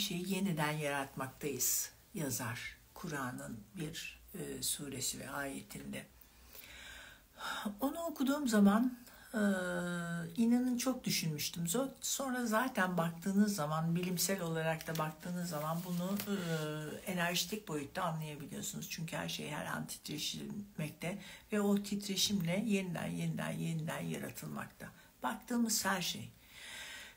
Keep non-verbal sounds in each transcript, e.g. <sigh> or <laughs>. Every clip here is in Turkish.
şeyi yeniden yaratmaktayız yazar Kur'an'ın bir e, suresi ve ayetinde. Onu okuduğum zaman ee, inanın çok düşünmüştüm. Sonra zaten baktığınız zaman, bilimsel olarak da baktığınız zaman bunu e, enerjitik boyutta anlayabiliyorsunuz. Çünkü her şey her an titreşilmekte ve o titreşimle yeniden yeniden yeniden yaratılmakta. Baktığımız her şey.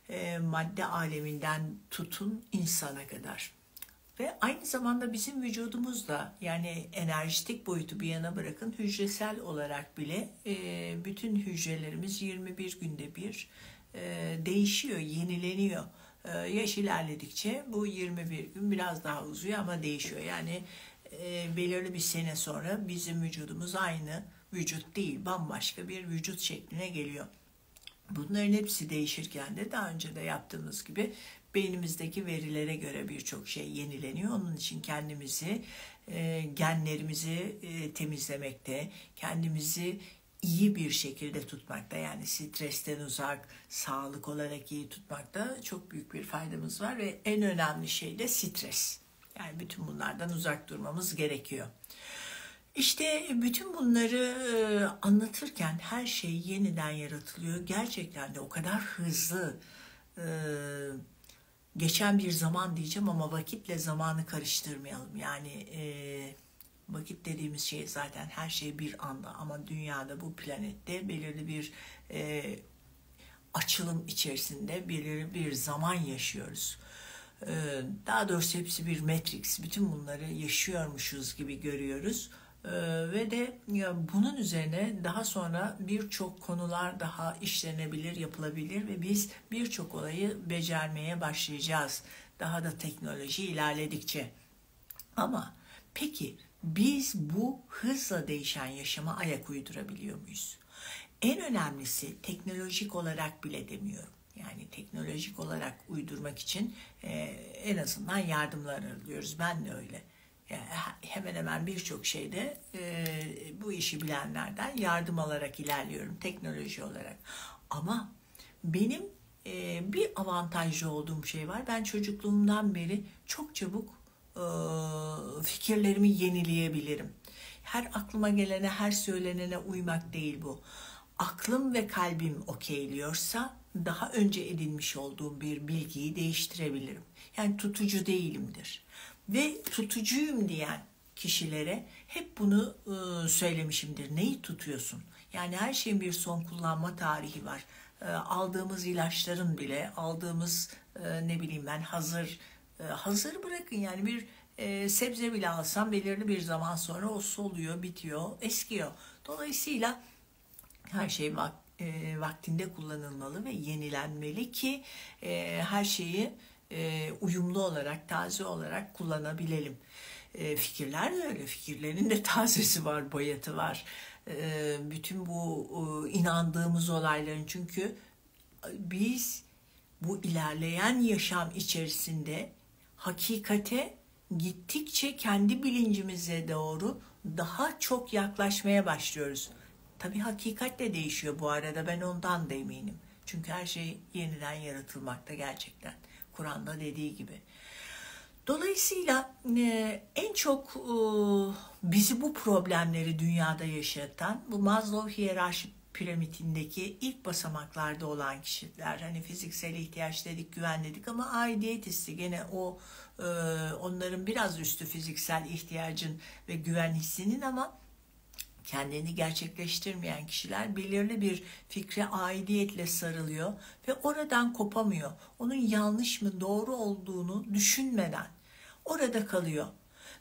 E, madde aleminden tutun insana kadar. Ve aynı zamanda bizim vücudumuz da yani enerjitik boyutu bir yana bırakın hücresel olarak bile e, bütün hücrelerimiz 21 günde bir e, değişiyor, yenileniyor. Yaş ilerledikçe bu 21 gün biraz daha uzuyor ama değişiyor. Yani belirli bir sene sonra bizim vücudumuz aynı vücut değil, bambaşka bir vücut şekline geliyor. Bunların hepsi değişirken de daha önce de yaptığımız gibi beynimizdeki verilere göre birçok şey yenileniyor. Onun için kendimizi, e, genlerimizi e, temizlemekte, kendimizi iyi bir şekilde tutmakta yani stresten uzak, sağlık olarak iyi tutmakta çok büyük bir faydamız var ve en önemli şey de stres. Yani bütün bunlardan uzak durmamız gerekiyor. İşte bütün bunları e, anlatırken her şey yeniden yaratılıyor. Gerçekten de o kadar hızlı e, geçen bir zaman diyeceğim ama vakitle zamanı karıştırmayalım. Yani e, vakit dediğimiz şey zaten her şey bir anda ama dünyada bu planette belirli bir açılım içerisinde belirli bir zaman yaşıyoruz. Daha doğrusu hepsi bir matrix. Bütün bunları yaşıyormuşuz gibi görüyoruz. Ee, ve de ya bunun üzerine daha sonra birçok konular daha işlenebilir, yapılabilir ve biz birçok olayı becermeye başlayacağız. Daha da teknoloji ilerledikçe. Ama peki biz bu hızla değişen yaşama ayak uydurabiliyor muyuz? En önemlisi teknolojik olarak bile demiyorum. Yani teknolojik olarak uydurmak için e, en azından yardımlar arıyoruz. Ben de öyle hemen hemen birçok şeyde e, bu işi bilenlerden yardım alarak ilerliyorum teknoloji olarak. Ama benim e, bir avantajlı olduğum şey var. Ben çocukluğumdan beri çok çabuk e, fikirlerimi yenileyebilirim. Her aklıma gelene, her söylenene uymak değil bu. Aklım ve kalbim okeyliyorsa daha önce edinmiş olduğum bir bilgiyi değiştirebilirim. Yani tutucu değilimdir ve tutucuyum diyen kişilere hep bunu e, söylemişimdir. Neyi tutuyorsun? Yani her şeyin bir son kullanma tarihi var. Aldığımız ilaçların bile, aldığımız e, ne bileyim ben hazır e, hazır bırakın yani bir sebze bile alsam belirli bir zaman sonra o soluyor, bitiyor, eskiyor. Dolayısıyla her şey vak, vaktinde kullanılmalı ve yenilenmeli ki her şeyi e, uyumlu olarak, taze olarak kullanabilelim. E, fikirler de öyle. Fikirlerin de <laughs> tazesi var, bayatı var. E, bütün bu inandığımız olayların çünkü biz bu ilerleyen yaşam içerisinde hakikate gittikçe kendi bilincimize doğru daha çok yaklaşmaya başlıyoruz. Tabi hakikat de değişiyor bu arada ben ondan da eminim. Çünkü her şey yeniden yaratılmakta gerçekten. Kur'an'da dediği gibi. Dolayısıyla e, en çok e, bizi bu problemleri dünyada yaşatan bu Maslow hiyerarşi piramidindeki ilk basamaklarda olan kişiler. Hani fiziksel ihtiyaç dedik, güven dedik ama aidiyet hissi gene o e, onların biraz üstü fiziksel ihtiyacın ve güven hissinin ama kendini gerçekleştirmeyen kişiler belirli bir fikre aidiyetle sarılıyor ve oradan kopamıyor. Onun yanlış mı doğru olduğunu düşünmeden orada kalıyor.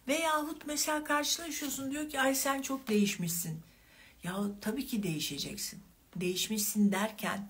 Veyahut mesela karşılaşıyorsun diyor ki ay sen çok değişmişsin. Ya tabii ki değişeceksin. Değişmişsin derken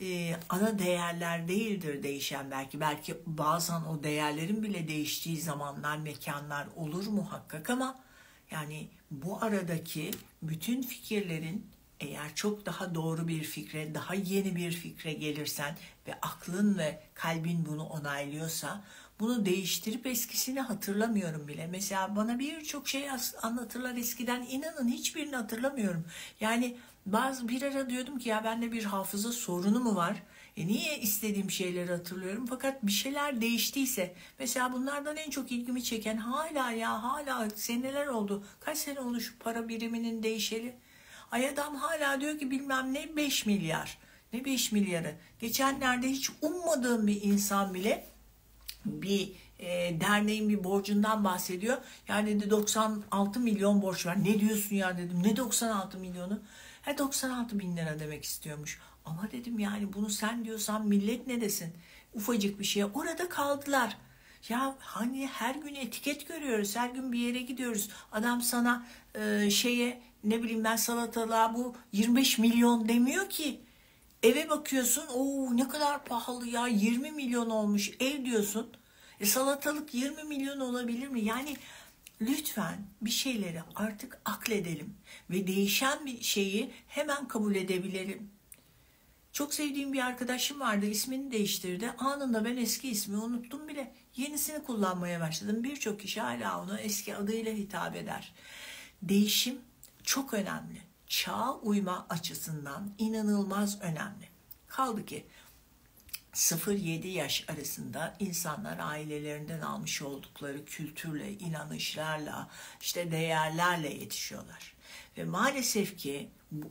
e, ana değerler değildir değişen belki. Belki bazen o değerlerin bile değiştiği zamanlar, mekanlar olur muhakkak ama yani bu aradaki bütün fikirlerin eğer çok daha doğru bir fikre, daha yeni bir fikre gelirsen ve aklın ve kalbin bunu onaylıyorsa bunu değiştirip eskisini hatırlamıyorum bile. Mesela bana birçok şey anlatırlar eskiden inanın hiçbirini hatırlamıyorum. Yani bazı bir ara diyordum ki ya bende bir hafıza sorunu mu var? E niye istediğim şeyleri hatırlıyorum fakat bir şeyler değiştiyse mesela bunlardan en çok ilgimi çeken hala ya hala seneler oldu. Kaç sene oldu şu para biriminin değişeli? Ay adam hala diyor ki bilmem ne 5 milyar. Ne 5 milyarı? Geçenlerde hiç ummadığım bir insan bile bir e, derneğin bir borcundan bahsediyor. Yani dedi 96 milyon borç var. Ne diyorsun ya dedim. Ne 96 milyonu? He 96 bin lira demek istiyormuş. Ama dedim yani bunu sen diyorsan millet ne desin? Ufacık bir şey. Orada kaldılar. Ya hani her gün etiket görüyoruz. Her gün bir yere gidiyoruz. Adam sana e, şeye ne bileyim ben salatalığa bu 25 milyon demiyor ki. Eve bakıyorsun o ne kadar pahalı ya 20 milyon olmuş ev diyorsun. E salatalık 20 milyon olabilir mi? Yani lütfen bir şeyleri artık akledelim ve değişen bir şeyi hemen kabul edebilelim. Çok sevdiğim bir arkadaşım vardı ismini değiştirdi. Anında ben eski ismi unuttum bile. Yenisini kullanmaya başladım. Birçok kişi hala onu eski adıyla hitap eder. Değişim çok önemli. Çağa uyma açısından inanılmaz önemli. Kaldı ki 0-7 yaş arasında insanlar ailelerinden almış oldukları kültürle, inanışlarla, işte değerlerle yetişiyorlar. Ve maalesef ki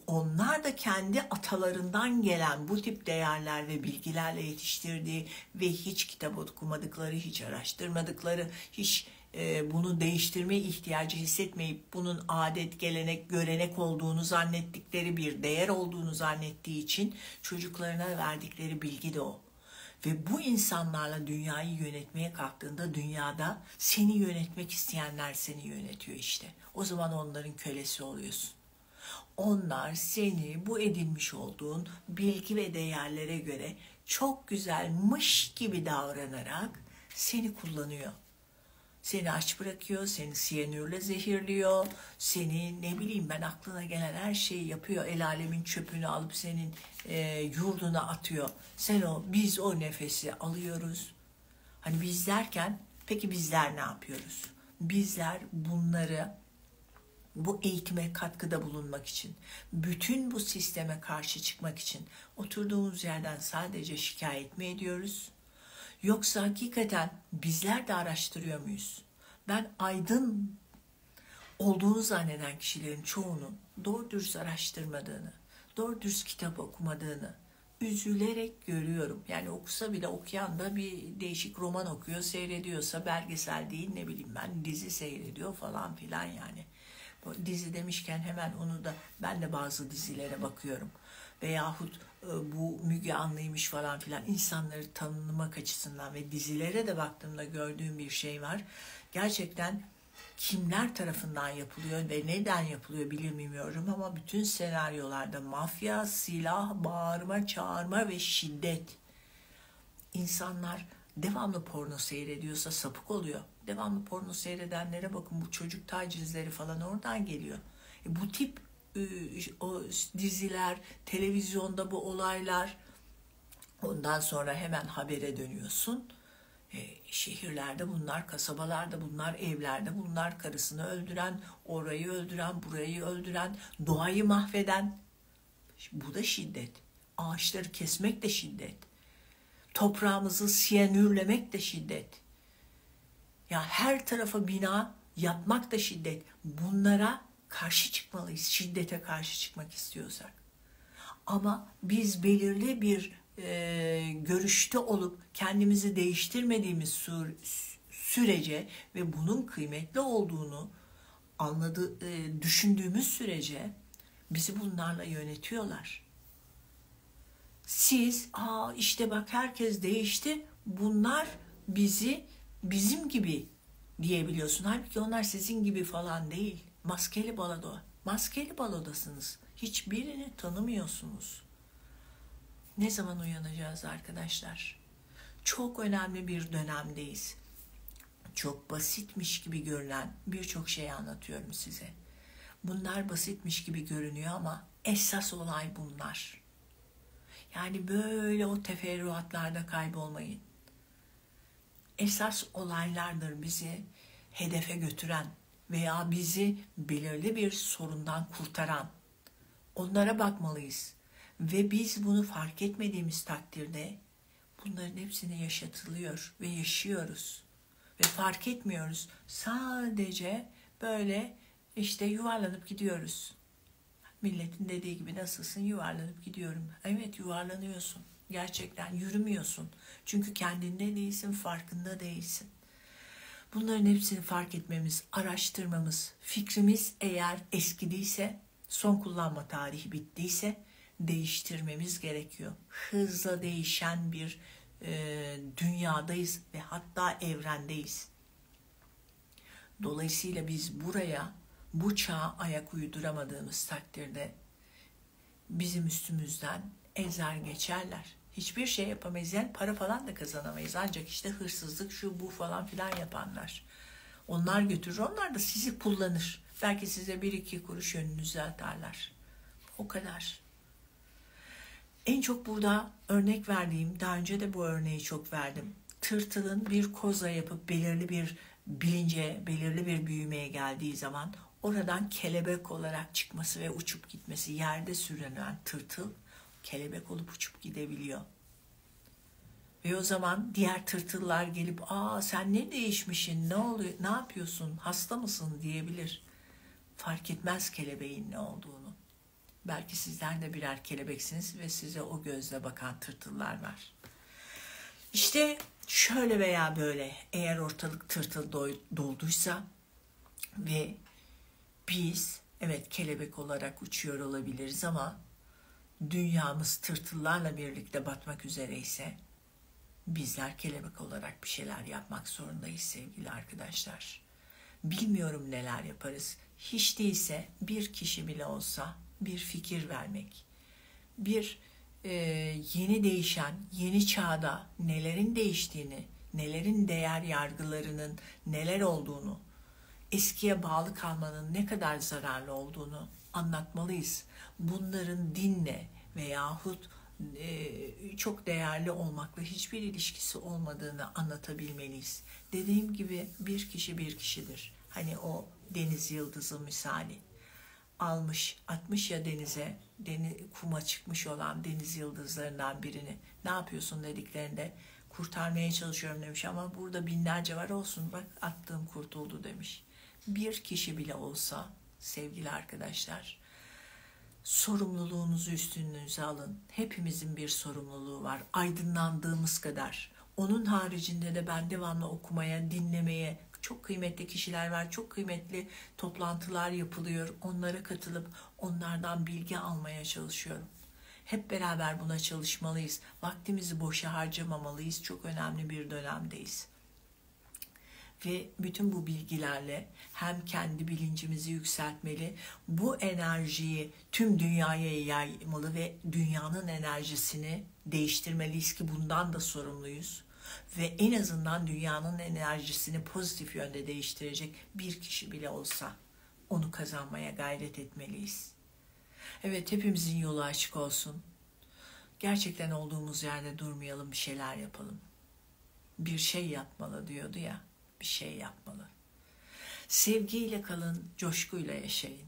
onlar da kendi atalarından gelen bu tip değerler ve bilgilerle yetiştirdiği ve hiç kitap okumadıkları, hiç araştırmadıkları, hiç e, bunu değiştirme ihtiyacı hissetmeyip bunun adet, gelenek, görenek olduğunu zannettikleri bir değer olduğunu zannettiği için çocuklarına verdikleri bilgi de o. Ve bu insanlarla dünyayı yönetmeye kalktığında dünyada seni yönetmek isteyenler seni yönetiyor işte. O zaman onların kölesi oluyorsun. Onlar seni bu edinmiş olduğun bilgi ve değerlere göre çok güzelmiş gibi davranarak seni kullanıyor. Seni aç bırakıyor, seni siyanürle zehirliyor, seni ne bileyim ben aklına gelen her şeyi yapıyor. El alemin çöpünü alıp senin e, yurduna atıyor. Sen o, biz o nefesi alıyoruz. Hani biz derken peki bizler ne yapıyoruz? Bizler bunları bu eğitime katkıda bulunmak için, bütün bu sisteme karşı çıkmak için oturduğumuz yerden sadece şikayet mi ediyoruz? Yoksa hakikaten bizler de araştırıyor muyuz? Ben aydın olduğunu zanneden kişilerin çoğunun doğru dürüst araştırmadığını, doğru dürüst kitap okumadığını üzülerek görüyorum. Yani okusa bile okuyan da bir değişik roman okuyor, seyrediyorsa belgesel değil ne bileyim ben dizi seyrediyor falan filan yani. Bu dizi demişken hemen onu da ben de bazı dizilere bakıyorum. Veyahut bu Müge Anlı'ymış falan filan insanları tanımak açısından ve dizilere de baktığımda gördüğüm bir şey var. Gerçekten kimler tarafından yapılıyor ve neden yapılıyor bilmiyorum ama bütün senaryolarda mafya, silah, bağırma, çağırma ve şiddet. İnsanlar devamlı porno seyrediyorsa sapık oluyor. Devamlı porno seyredenlere bakın bu çocuk tacizleri falan oradan geliyor. E bu tip e, o diziler, televizyonda bu olaylar ondan sonra hemen habere dönüyorsun. E, şehirlerde bunlar, kasabalarda bunlar, evlerde bunlar, karısını öldüren, orayı öldüren, burayı öldüren, doğayı mahveden. Bu da şiddet. Ağaçları kesmek de şiddet. Toprağımızı siyanürlemek de şiddet. Ya her tarafa bina yapmak da şiddet. Bunlara karşı çıkmalıyız. Şiddete karşı çıkmak istiyorsak. Ama biz belirli bir e, görüşte olup kendimizi değiştirmediğimiz sür, sürece ve bunun kıymetli olduğunu anladı, e, düşündüğümüz sürece bizi bunlarla yönetiyorlar. Siz, aa işte bak herkes değişti, bunlar bizi bizim gibi diyebiliyorsun. Halbuki onlar sizin gibi falan değil. Maskeli baloda. Maskeli balodasınız. Hiçbirini tanımıyorsunuz. Ne zaman uyanacağız arkadaşlar? Çok önemli bir dönemdeyiz. Çok basitmiş gibi görünen birçok şey anlatıyorum size. Bunlar basitmiş gibi görünüyor ama esas olay bunlar. Yani böyle o teferruatlarda kaybolmayın. Esas olaylardır bizi hedefe götüren, veya bizi belirli bir sorundan kurtaran onlara bakmalıyız Ve biz bunu fark etmediğimiz takdirde bunların hepsini yaşatılıyor ve yaşıyoruz. Ve fark etmiyoruz. Sadece böyle işte yuvarlanıp gidiyoruz. Milletin dediği gibi nasılsın yuvarlanıp gidiyorum. Evet yuvarlanıyorsun. Gerçekten yürümüyorsun. Çünkü kendinde değilsin, farkında değilsin. Bunların hepsini fark etmemiz, araştırmamız, fikrimiz eğer eskidiyse, son kullanma tarihi bittiyse değiştirmemiz gerekiyor. Hızla değişen bir e, dünyadayız ve hatta evrendeyiz. Dolayısıyla biz buraya, bu çağa ayak uyduramadığımız takdirde bizim üstümüzden ezer geçerler. Hiçbir şey yapamayız. Yani para falan da kazanamayız. Ancak işte hırsızlık şu bu falan filan yapanlar. Onlar götürür. Onlar da sizi kullanır. Belki size bir iki kuruş yönünüzü atarlar. O kadar. En çok burada örnek verdiğim, daha önce de bu örneği çok verdim. Tırtılın bir koza yapıp belirli bir bilince, belirli bir büyümeye geldiği zaman oradan kelebek olarak çıkması ve uçup gitmesi, yerde sürünen tırtıl kelebek olup uçup gidebiliyor. Ve o zaman diğer tırtıllar gelip aa sen ne değişmişsin, ne oluyor, ne yapıyorsun, hasta mısın diyebilir. Fark etmez kelebeğin ne olduğunu. Belki sizler de birer kelebeksiniz ve size o gözle bakan tırtıllar var. İşte şöyle veya böyle eğer ortalık tırtıl dolduysa ve biz evet kelebek olarak uçuyor olabiliriz ama dünyamız tırtıllarla birlikte batmak üzereyse bizler kelebek olarak bir şeyler yapmak zorundayız sevgili arkadaşlar. Bilmiyorum neler yaparız. Hiç değilse bir kişi bile olsa bir fikir vermek, bir e, yeni değişen, yeni çağda nelerin değiştiğini, nelerin değer yargılarının neler olduğunu, eskiye bağlı kalmanın ne kadar zararlı olduğunu anlatmalıyız. Bunların dinle veyahut e, çok değerli olmakla hiçbir ilişkisi olmadığını anlatabilmeliyiz. Dediğim gibi bir kişi bir kişidir. Hani o deniz yıldızı misali almış, atmış ya denize, deniz, kuma çıkmış olan deniz yıldızlarından birini. Ne yapıyorsun dediklerinde kurtarmaya çalışıyorum demiş ama burada binlerce var olsun bak attığım kurtuldu demiş. Bir kişi bile olsa sevgili arkadaşlar sorumluluğunuzu üstünüze alın. Hepimizin bir sorumluluğu var. Aydınlandığımız kadar. Onun haricinde de ben devamlı okumaya, dinlemeye, çok kıymetli kişiler var, çok kıymetli toplantılar yapılıyor. Onlara katılıp onlardan bilgi almaya çalışıyorum. Hep beraber buna çalışmalıyız. Vaktimizi boşa harcamamalıyız. Çok önemli bir dönemdeyiz ve bütün bu bilgilerle hem kendi bilincimizi yükseltmeli, bu enerjiyi tüm dünyaya yaymalı ve dünyanın enerjisini değiştirmeliyiz ki bundan da sorumluyuz. Ve en azından dünyanın enerjisini pozitif yönde değiştirecek bir kişi bile olsa onu kazanmaya gayret etmeliyiz. Evet hepimizin yolu açık olsun. Gerçekten olduğumuz yerde durmayalım, bir şeyler yapalım. Bir şey yapmalı diyordu ya bir şey yapmalı. Sevgiyle kalın, coşkuyla yaşayın.